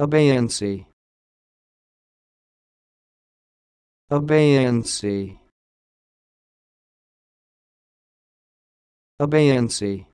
Abeyancy. Abeyancy. Abeyancy.